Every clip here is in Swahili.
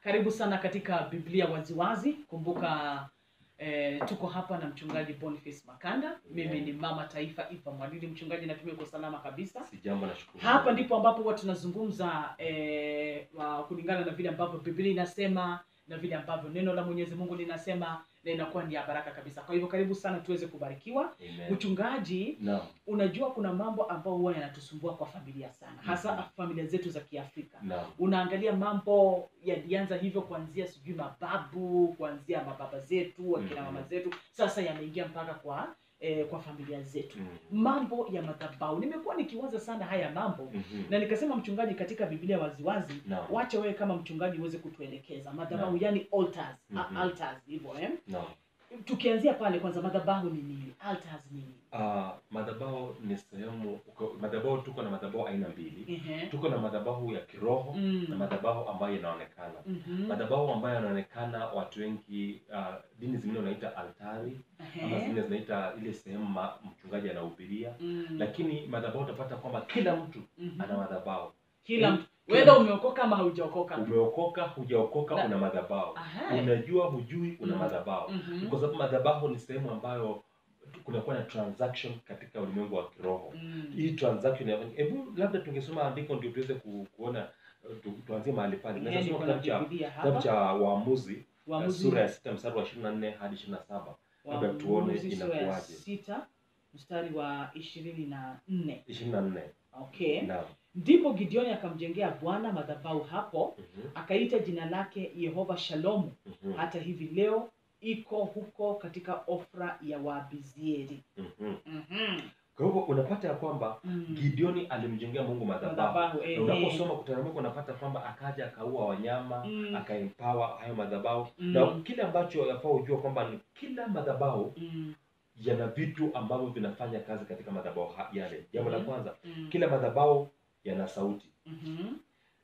Karibu sana katika Biblia Waziwazi. Kumbuka eh, tuko hapa na mchungaji Boniface Makanda. Mimi ni mama taifa Eva mwadili mchungaji, natumia kwa salama kabisa. Si jambo nashukuru. Hapa ndipo ambapo huwa tunazungumza eh, kulingana na vile ambavyo Biblia inasema na vile ambavyo neno la Mwenyezi Mungu linasema na inakuwa ni ya baraka kabisa. Kwa hivyo karibu sana tuweze kubarikiwa. Amen. Mchungaji, no. unajua kuna mambo ambayo huwa yanatusumbua kwa familia sana, hasa mm -hmm. familia zetu za Kiafrika no. unaangalia mambo yalianza hivyo kuanzia sijui mababu kuanzia mababa zetu wakina mm -hmm. mama zetu sasa yameingia mpaka kwa eh, kwa familia zetu Mm. mambo ya madhabahu nimekuwa nikiwaza sana haya mambo mm -hmm. na nikasema mchungaji katika biblia waziwazi no. wacha wewe kama mchungaji uweze kutuelekeza madhabahu no. yani altars mm -hmm. altars hivyo eh? Naam. Tukianzia pale kwanza madhabahu ni nini altars ni nini Ah, madhabahu ni sehemu madhabahu tuko na madhabahu aina mbili. Ehe. Tuko na madhabahu ya kiroho Mm. na madhabahu ambayo yanaonekana. Mhm. Madhabahu ambayo yanaonekana watu wengi uh, dini zingine wanaita altari ama zingine zinaita ile sehemu mchungaji anahubiria. Mm. Lakini madhabahu utapata kwamba kila mtu Mhm. ana madhabahu. kila Mm. mtu Mtu. umeokoka ama haujaokoka Umeokoka, hujaokoka, Na- una madhabahu. Unajua, hujui, una Mm. madhabahu. Mhm. kwa sababu madhabahu ni sehemu ambayo kunakuwa na transaction katika ulimwengu wa kiroho Mm. hii transaction ya- hebu labda tungesoma andiko ndio tuweze ku, kuona uh, tu, tuanzie mahali pale Yeah, Naweza soma kitabu cha kitabu cha waamuzi uh, sura ya sita mstari wa ishirini na nne hadi ishirini na saba labda tuone inakuwaje. sita mstari wa ishirini na nne ishirini na nne okay naam ndipo gideoni akamjengea bwana madhabahu hapo mm -hmm. akaita jina lake yehova shalomu -hmm. hata hivi leo iko huko katika ofra ya waabizieri mhm. -hmm. kwa hivyo unapata ya kwamba Mm. gideoni alimjengea mungu madhabahu eh, na eh, unaposoma kuteremka unapata kwamba akaja akaua wanyama Mm. akaempower hayo madhabahu Mm. na kile ambacho yafaa ujua kwamba ni kila madhabahu Mm. yana vitu ambavyo vinafanya kazi katika madhabahu ha- yale jambo la Mhm. kwanza Mm. kila madhabahu yana sauti mm -hmm.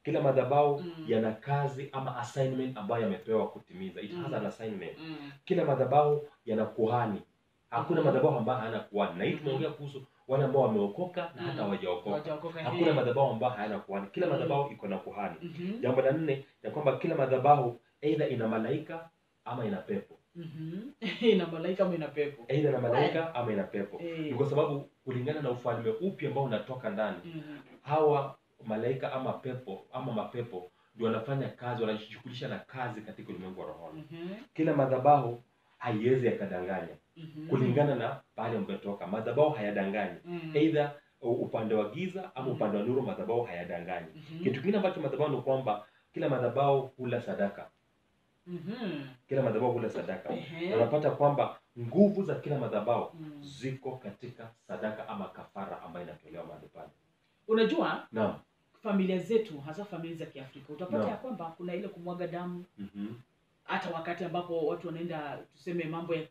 kila madhabahu Mm. -hmm. yana kazi ama assignment ambayo yamepewa kutimiza it mm -hmm. has Mm. an assignment Mm. -hmm. kila madhabahu yana kuhani hakuna mm -hmm. madhabahu ambayo hayana kuhani na hii Mhm. tumeongea kuhusu wale ambao wameokoka na hata Mm. hawajaokoka hakuna madhabahu ambayo hayana kuhani kila Mm. madhabahu iko na kuhani Mhm. jambo la nne ya kwamba kila madhabahu aidha ina malaika ama ina pepo Mhm. ina malaika ama ina pepo aidha na malaika ama ina pepo ni kwa sababu kulingana na ufalme upi ambao unatoka ndani. Hawa malaika ama pepo ama mapepo ndio wanafanya kazi wanajishughulisha na kazi katika ulimwengu wa rohoni -hmm. kila madhabahu haiwezi yakadanganya mm -hmm. kulingana na pale umetoka madhabahu hayadanganyi mm -hmm. eidha upande wa giza ama Mhm. upande wa nuru madhabahu hayadanganyi mm -hmm. kitu kingine ambacho madhabahu ni kwamba kila madhabahu hula sadaka mm -hmm. kila madhabahu hula sadaka mm -hmm. unapata kwamba nguvu za kila madhabahu Mm. -hmm. ziko katika sadaka ama kafara ambayo inatolewa mahali pale unajua no. familia zetu hasa familia za kiafrika utapata no. ya kwamba kuna ile kumwaga damu Mhm. hata wakati ambapo watu wanaenda tuseme mambo ya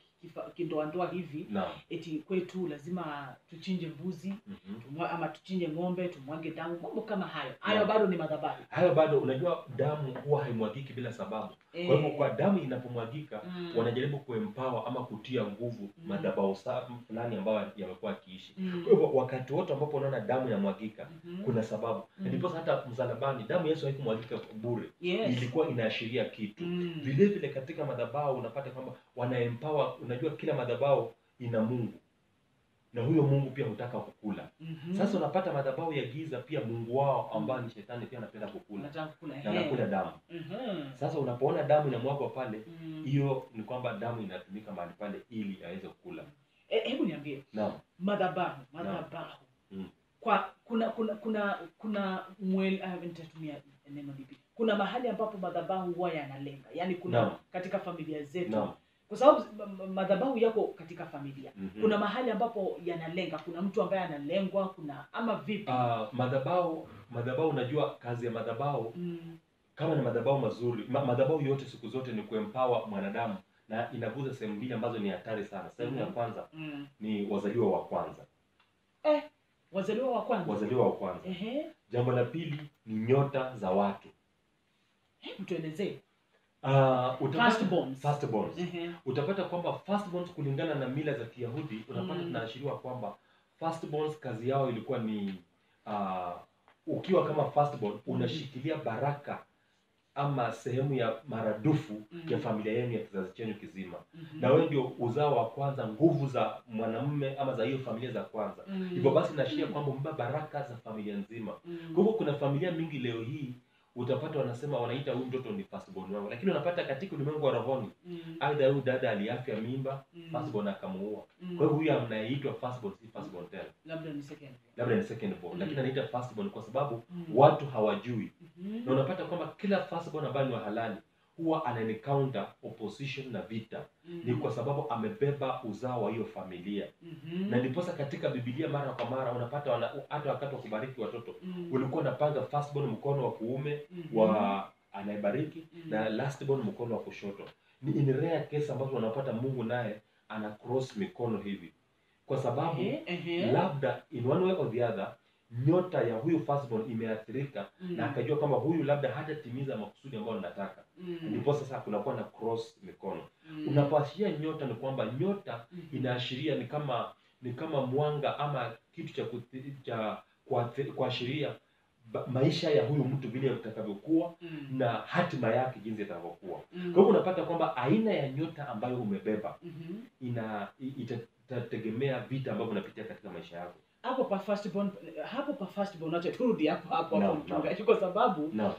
kindoandoa hivi no. eti kwetu lazima tuchinje mbuzi Mhm. tumwa, ama tuchinje ng'ombe tumwange damu mambo kama hayo hayo bado ni madhabahu hayo bado unajua damu huwa haimwagiki bila sababu Eh. kwa hivyo kwa damu inapomwagika Mm. wanajaribu kuempower ama kutia nguvu Mm. madhabahu fulani ambayo yamekuwa akiishi Mm. kwa hivyo wakati wote ambapo unaona damu inamwagika -hmm. kuna sababu Mm. ndipo hata msalabani damu yesu haikumwagika bure Yes. ilikuwa inaashiria kitu Mm. vile vile katika madhabahu unapata kwamba wanaempower unajua kila madhabahu ina mungu. Na huyo mungu pia hutaka kukula. Mm -hmm. sasa unapata madhabahu ya giza pia mungu wao ambao ni shetani pia anapenda kukula. Na anakula damu. Mhm. sasa unapoona damu inamwagwa pale hiyo mm -hmm. ni kwamba damu inatumika mahali pale ili aweze kukula. E, hebu niambie. Naam. Madhabahu madhabahu. Mm. kwa kuna kuna kuna kuna mwel, uh, nitatumia neno lipi kuna mahali ambapo madhabahu huwa yanalenga. Yaani kuna Naam. katika familia zetu naam kwa sababu madhabahu yako katika familia. Mm -hmm. kuna mahali ambapo yanalenga. Kuna mtu ambaye analengwa kuna ama vipi? Uh, madhabahu madhabahu unajua kazi ya madhabahu mm. kama ni madhabahu mazuri ma, madhabahu yote siku zote ni kuempower mwanadamu na inaguza sehemu mbili ambazo ni hatari sana. Sehemu ya Mhm. kwanza Mm. ni wazaliwa wa kwanza. Eh, wazaliwa wa kwanza. Wazaliwa wa kwanza. Jambo la pili ni nyota za watu. Hebu tuelezee uh, utapata, Firstborns. Mm -hmm. utapata kwamba firstborns kulingana na mila za kiyahudi unapata Mm. tunaashiriwa kwamba firstborns kazi yao ilikuwa ni uh, ukiwa kama firstborn unashikilia baraka ama sehemu ya maradufu Mm. ya familia yenu ya kizazi chenu kizima mm -hmm. na wewe ndio uzao wa kwanza nguvu za mwanamume ama za hiyo familia za kwanza Mm. hivyo basi naashiria kwamba umebeba baraka za familia nzima Mm. kwa hivyo kuna familia mingi leo hii utapata wanasema wanaita huyu mtoto ni firstborn wangu lakini unapata katika ulimwengu wa rohoni Mm. aidha huyu dada aliafya mimba Mm. firstborn akamuua Mm. kwa hivyo huyu anayeitwa firstborn si firstborn tena labda ni second labda ni second born Mm. lakini anaita firstborn kwa sababu Mm. watu hawajui mm -hmm. na unapata kwamba kila firstborn ambaye ni wa halali huwa ana encounter opposition na vita Mm. -hmm. ni kwa sababu amebeba uzao wa hiyo familia mm -hmm. na ndiposa katika bibilia mara kwa mara unapata wana, hata wakati wa kubariki watoto Mm. -hmm. ulikuwa unapanga firstborn mkono wa kuume mm -hmm. wa anayebariki -hmm. na lastborn mkono wa kushoto ni in rare case ambazo unapata mungu naye ana cross mikono hivi kwa sababu Ehe, ehe. labda in one way or the other nyota ya huyu firstborn imeathirika Mm. na akajua kwamba huyu labda hatatimiza makusudi ambayo nataka Mm. ndipo sasa kunakuwa na cross mikono Mm. unapoashiria nyota ni kwamba nyota mm. inaashiria ni kama ni kama mwanga ama kitu cha cha kuashiria maisha ya huyu mtu vile utakavyokuwa Mm. na hatima yake jinsi itakavyokuwa Mm. kwa hivyo unapata kwamba aina ya nyota ambayo umebeba mm -hmm. ina itategemea vita ambavyo unapitia katika maisha yako hapo pa firstborn hapo pa firstborn acha turudi hapo hapo No, hapo mchungaji kwa sababu no.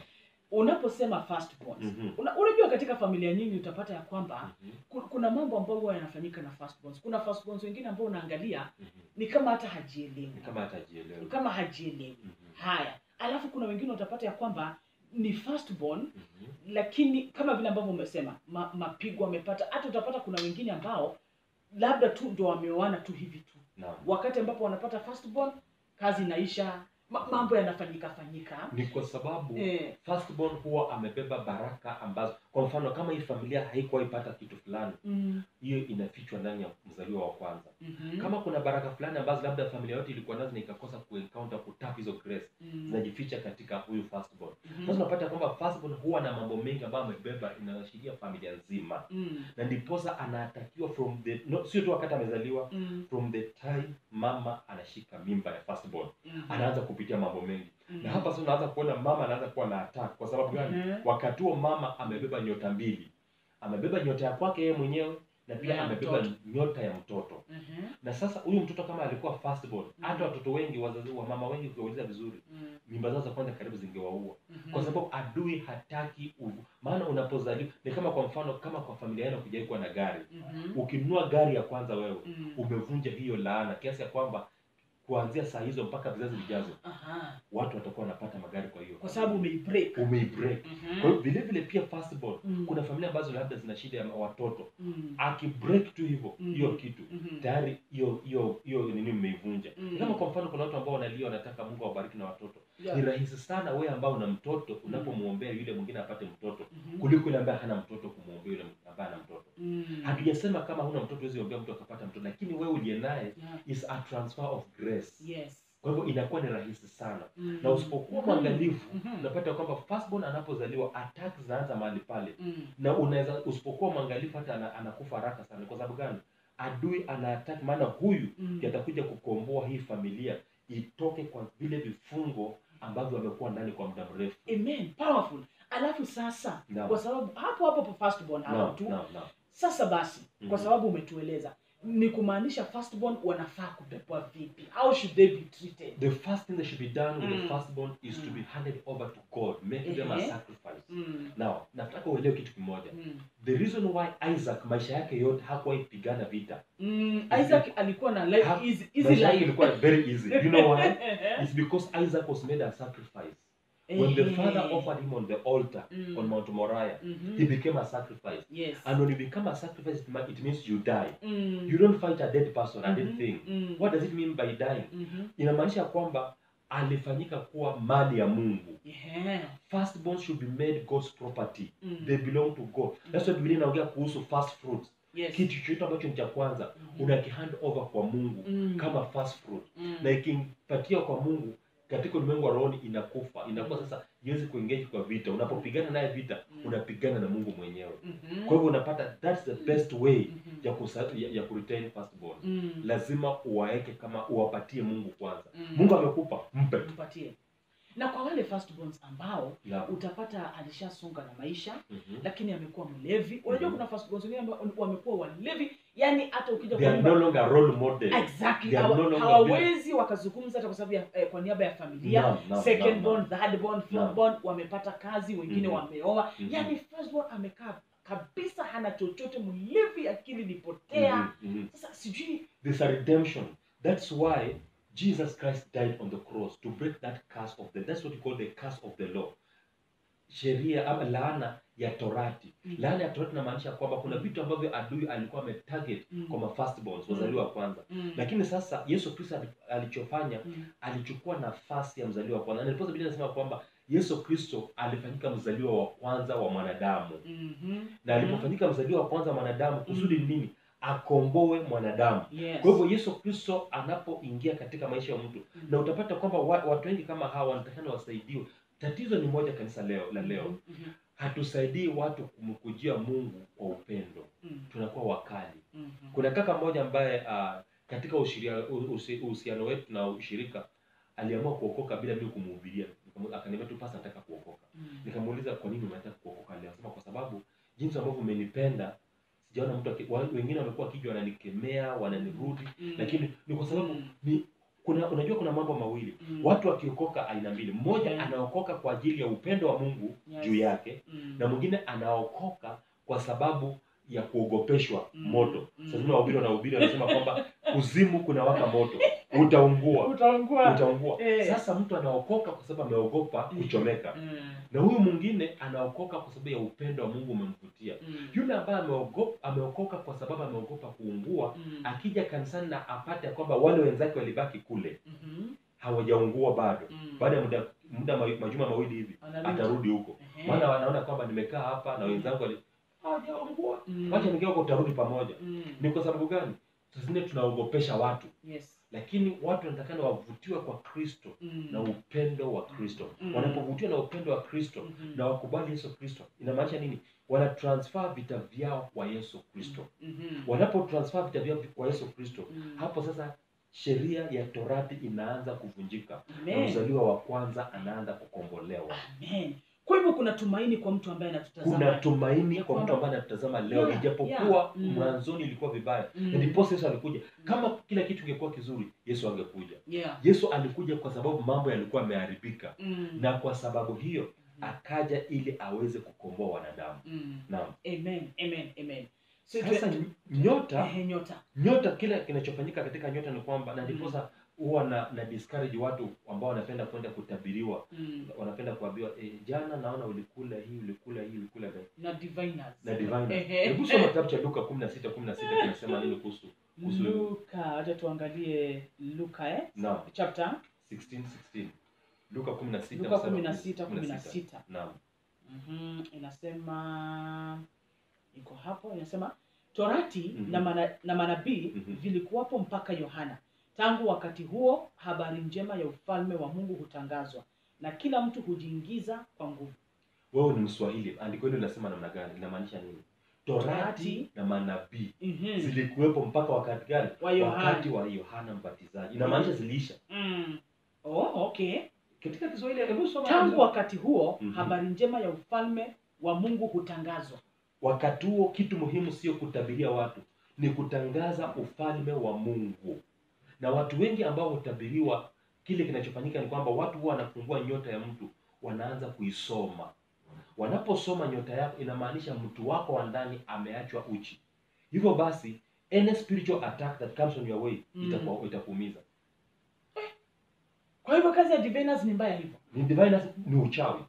unaposema firstborn -hmm. una, unajua katika familia nyingi utapata ya kwamba mm -hmm. kuna mambo ambayo huwa yanafanyika na firstborns kuna firstborns wengine ambao unaangalia mm -hmm. ni kama hata hajielewi ni kama hata ni kama hajielewi mm -hmm. haya alafu kuna wengine utapata ya kwamba ni firstborn -hmm. lakini kama vile ambavyo umesema ma, mapigo amepata hata utapata kuna wengine ambao labda tu ndo wameoana tu hivi tu wakati ambapo wanapata firstborn kazi inaisha ma, mambo yanafanyika fanyika. Ni kwa sababu eh, firstborn huwa amebeba baraka ambazo kwa mfano kama hii familia haikuwa ipata kitu fulani hiyo, mm, inafichwa ndani ya mzaliwa wa kwanza. Mm -hmm. kama kuna baraka fulani ambazo labda familia yote ilikuwa nazo na ikakosa kuencounter kutap hizo grace mm, zinajificha katika huyu firstborn mm -hmm. unapata kwamba firstborn huwa na mambo mengi ambayo amebeba inaashiria familia nzima. Mm, na ndiposa anatakiwa from the no, sio tu wakati amezaliwa mm, from the time mama anashika mimba ya firstborn -hmm. anaanza kupitia mambo mengi mm -hmm. na hapa sasa unaanza kuona mama anaanza kuwa na attack kwa sababu gani mm -hmm. wakati huo mama amebeba nyota mbili amebeba nyota ya kwake yeye mwenyewe na pia amebeba mtoto. nyota ya mtoto mm -hmm. na sasa huyu mtoto kama alikuwa firstborn mm hata watoto wengi wazazi wa mama wengi ukiwauliza vizuri mm, mimba zao za kwanza karibu zingewaua mm -hmm. kwa sababu adui hataki uvu maana unapozaliwa ni kama kwa mfano kama kwa familia yenu kujai kuwa na gari mm -hmm. ukinunua gari ya kwanza wewe mm, -hmm. umevunja hiyo laana kiasi ya kwamba kuanzia saa hizo mpaka vizazi vijazo aha, watu watakuwa wanapata magari kwa hiyo. Kwa sababu umeibreak. Umeibreak. -hmm. kwa hiyo vile vile pia possible mm, kuna familia ambazo labda zina shida ya watoto. Mm, akibreak tu hivyo Mhm. hiyo kitu mm -hmm. tayari hiyo hiyo hiyo nini mmeivunja Mm. kama kwa mfano kuna watu ambao wanalia wanataka mungu awabariki na watoto yeah, ni rahisi sana wewe ambao una mtoto unapomwombea yule mwingine apate mtoto mhm, kuliko yule ambaye hana mtoto kumwombea yule ambaye ana mtoto. Mm, hatujasema kama huna mtoto huwezi ombea mtu akapata mtoto lakini wewe uliye naye yeah, is a transfer of grace. Yes. Kwa hivyo inakuwa ni rahisi sana. Mm, na usipokuwa mwangalifu mwangalifu mhm, unapata kwamba firstborn anapozaliwa attack zinaanza mahali pale. Mm, na unaweza usipokuwa mwangalifu hata anakufa haraka sana. Kwa sababu gani? Adui ana attack maana huyu mm. -hmm. atakuja kukomboa hii familia itoke kwa vile vifungo ambavyo wamekuwa ndani kwa muda mrefu amen powerful alafu sasa no. kwa sababu hapo hapo firstborn no, no, tu naam, naam. sasa basi mm -hmm. kwa sababu umetueleza ni kumaanisha firstborn wanafaa kubebwa vipi? How should they be treated? The first thing that should be done with Mm. the firstborn is mm. to Mm. be handed over to god make them a sacrifice. Mm, now nataka uelewe kitu kimoja. Mm, the reason why isaac maisha yake yote hakuwahi pigana vita mm, isaac alikuwa na life easy, easy life. ilikuwa very easy. You know why? It's because isaac was made a sacrifice when the father offered him on the altar Mm. on mount moriah mm -hmm. he became a sacrifice yes and when you become a sacrifice it means you die Mm, you don't fight a dead person -hmm. a dead thing mm, what does it mean by dying -hmm. inamaanisha kwamba alifanyika kuwa mali ya mungu Yeah. firstborn should be made god's property Mm. they belong to god that's why biblia inaongea kuhusu first fruits Yes. kitu chochote ambacho ni cha kwanza Mhm. unakihand over kwa mungu Mm. kama first fruit Mm. na ikimpatia kwa mungu katika ulimwengu wa rohoni inakufa inakuwa sasa iwezi kuengage kwa vita unapopigana naye vita Mm. unapigana na mungu mwenyewe Mhm. kwa hivyo unapata that's the best way Mhm. ya, kusa, ya, ya kuretain firstborn Mm. lazima uwaeke kama uwapatie mungu kwanza Mm. mungu amekupa mpe mpatie na kwa wale firstborns ambao yeah. utapata alishasonga na maisha mm -hmm. lakini amekuwa mlevi unajua Mhm. kuna firstborns wengine ambao wamekuwa walevi yani hata ukija kwa no longer role model. exactly They no longer hawawezi wakazungumza hata kwa sababu ya eh, kwa niaba ya familia no, no, second no, born no. third born fourth no. born wamepata kazi wengine mm -hmm. wameoa mm -hmm. yani first born amekaa kabisa hana chochote mlevi akili lipotea mm -hmm. sasa sijui a redemption. That's why Jesus Christ died on the cross to break that curse of the. That's what you call the curse of the law. Sheria ama laana ya torati. Mm. Laana ya torati inamaanisha kwamba kuna vitu ambavyo adui alikuwa ametarget Mm. kwa ma firstborns, Mm. wazaliwa wa kwanza. Mm. Lakini sasa Yesu Kristo alichofanya Mm. alichukua nafasi ya mzaliwa wa kwanza. Na ndipo Biblia inasema kwamba Yesu Kristo alifanyika mzaliwa wa kwanza wa mwanadamu. Mhm. Na alipofanyika mzaliwa wa kwanza wa mwanadamu, kusudi ni nini? Akomboe mwanadamu. Yes. Kwa hivyo Yesu Kristo anapoingia katika maisha ya mtu, mm -hmm. na utapata kwamba watu wengi kama hawa wanatakana wasaidiwe. Tatizo ni moja, kanisa leo la leo, mm -hmm. hatusaidii watu kumkujia Mungu kwa upendo, mm -hmm. tunakuwa wakali. mm -hmm. Kuna kaka mmoja ambaye uh, katika uhusiano wetu na ushirika aliamua kuokoka bila mimi kumhubiria. Akaniambia tu pasa, nataka kuokoka. mm -hmm. Nikamuuliza kwa nini unataka kuokoka leo? Akasema kwa sababu jinsi ambavyo umenipenda sijaona mtu wengine wamekuwa wakija wananikemea, wananirudi mm. lakini ni kwa sababu ni kuna unajua kuna mambo mawili mm. watu wakiokoka aina mbili mmoja yeah. anaokoka kwa ajili ya upendo wa mungu Yes. juu yake mm. na mwingine anaokoka kwa sababu ya kuogopeshwa Mhm. moto mm. mm. wahubiri wanahubiri wanasema kwamba kuzimu kuna waka moto utaungua utaungua utaungua Eh. sasa mtu anaokoka kwa sababu ameogopa Mhm. kuchomeka mm. na huyu mwingine anaokoka kwa sababu ya upendo wa mungu umemvutia mm. yule ambaye ameogopa ameokoka kwa sababu ameogopa kuungua mm. akija kanisani na apate kwamba wale wenzake walibaki kule mm -hmm. hawajaungua bado mm. baada ya muda muda majuma mawili hivi atarudi huko maana wanaona kwamba nimekaa hapa na wenzangu hawajaungua Mhm. wacha nikiwa huko tutarudi pamoja mm. ni kwa sababu gani zingine tunaogopesha watu Yes. lakini watu wanatakana wavutiwa kwa kristo mm. na upendo wa kristo Mm. wanapovutiwa na upendo wa kristo mm -hmm. na wakubali yesu kristo inamaanisha nini wana transfer vita vyao kwa yesu kristo mm wanapo transfer vita vyao kwa yesu kristo mm -hmm. hapo sasa sheria ya torati inaanza kuvunjika na mzaliwa wa kwanza anaanza kukombolewa Amen. Kwa hivyo kuna tumaini kwa mtu ambaye anatutazama. kuna tumaini kwa mtu ambaye anatutazama leo Yeah, ijapokuwa yeah. Mm. mwanzoni ilikuwa vibaya Mm. na yesu alikuja kama kila kitu kingekuwa kizuri yesu angekuja Yeah. yesu alikuja kwa sababu mambo yalikuwa yameharibika Mm. na kwa sababu hiyo akaja ili aweze kukomboa wanadamu Mm. naam Amen. Amen. Amen. So sasa nyota nyota. nyota kila kinachofanyika katika nyota ni kwamba na ndiposa huwa na, na discourage watu ambao wanapenda kwenda kutabiriwa Mm. wanapenda kuambiwa eh, jana naona ulikula hii ulikula hii ulikula gani Na diviners. na diviners hebu soma kitabu cha Luka 16 16 kinasema nini kuhusu kuhusu Luka, acha tuangalie Luka eh? no. Chapter 16 16 Luka 16 Luka 16 16. naam Mhm, inasema iko hapo inasema torati mm -hmm. na, mana, na manabii Mhm. vilikuwapo mpaka yohana tangu wakati huo habari njema ya ufalme wa mungu hutangazwa na kila mtu hujiingiza kwa nguvu. Wewe ni mswahili andiko hilo linasema namna gani? Linamaanisha nini? Torati na manabii. Mm -hmm. zilikuwepo mpaka wakati gani? Wa wakati wa yohana mbatizaji. Inamaanisha ziliisha. Mm. Oh, okay. Katika kiswahili hebu soma tangu wakati huo mm -hmm. habari njema ya ufalme wa mungu hutangazwa. Wakati huo kitu muhimu sio kutabiria watu ni kutangaza ufalme wa mungu na watu wengi ambao hutabiriwa kile kinachofanyika ni kwamba watu huwa wanafungua nyota ya mtu wanaanza kuisoma. Wanaposoma nyota yako inamaanisha mtu wako wa ndani ameachwa uchi. Hivyo basi any spiritual attack that comes on your way Mm. itakuwa- itakuumiza. Kwa hivyo kazi ya diviners ni mbaya hivyo. Ni diviners ni uchawi.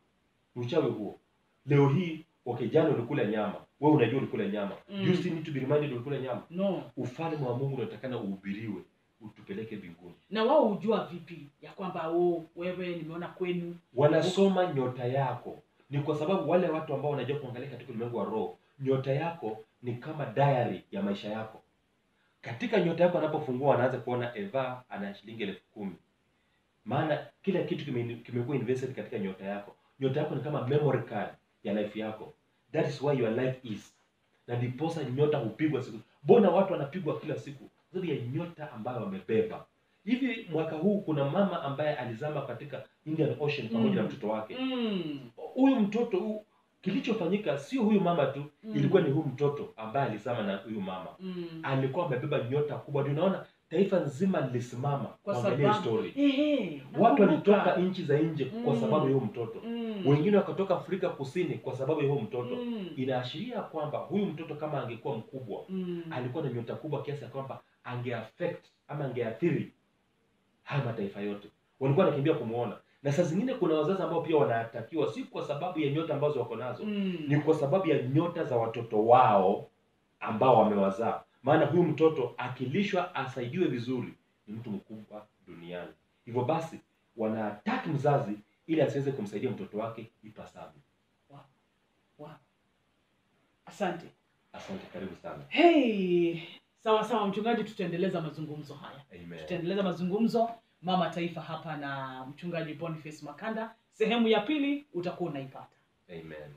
Ni uchawi huo. Leo hii okay jana ulikula nyama. Wewe unajua ulikula nyama. Mm. you still need to be reminded ulikula nyama? No. Ufalme wa mungu unatakana uhubiriwe utupeleke mbinguni. Na wao hujua vipi ya kwamba oh, wewe nimeona kwenu. Wanasoma nyota yako. Ni kwa sababu wale watu ambao wanajua kuangalia katika ulimwengu wa roho nyota yako ni kama diary ya maisha yako. Katika nyota yako anapofungua anaanza kuona eva ana shilingi elfu kumi. Maana kila kitu kime- kimekuwa invested katika nyota yako. Nyota yako ni kama memory card ya life yako. That is why your life is. Na ndiposa nyota hupigwa siku. Mbona watu wanapigwa kila siku sababu ya nyota ambayo wamebeba hivi mwaka huu kuna mama ambaye alizama katika Indian Ocean pamoja na Mm. mtoto wake huyu Mm. mtoto huu kilichofanyika sio huyu mama tu Mm. ilikuwa ni huyu mtoto ambaye alizama na huyu mama Mm. alikuwa amebeba nyota kubwa ndio unaona taifa nzima lilisimama Kwa kuangalia sababu- story Ehe, watu walitoka nchi za nje mm. kwa Mm. sababu ya huyu mtoto Mm. wengine wakatoka afrika kusini kwa sababu ya huyu mtoto Mm. inaashiria kwamba huyu mtoto kama angekuwa mkubwa Mm. alikuwa na nyota kubwa kiasi ya kwamba angeaffect ama angeathiri haya mataifa yote walikuwa wanakimbia kumwona na saa zingine kuna wazazi ambao pia wanatakiwa si kwa sababu ya nyota ambazo wako nazo Mm. ni kwa sababu ya nyota za watoto wao ambao wamewazaa maana huyu mtoto akilishwa asaidiwe vizuri ni mtu mkubwa duniani hivyo basi wanataki mzazi ili asiweze kumsaidia mtoto wake ipasavyo Wow. Asante. asante karibu sana Hey, sawa sawa mchungaji, tutaendeleza mazungumzo haya. Amen. Tutaendeleza mazungumzo mama taifa hapa na mchungaji Boniface Makanda. Sehemu ya pili utakuwa unaipata. Amen.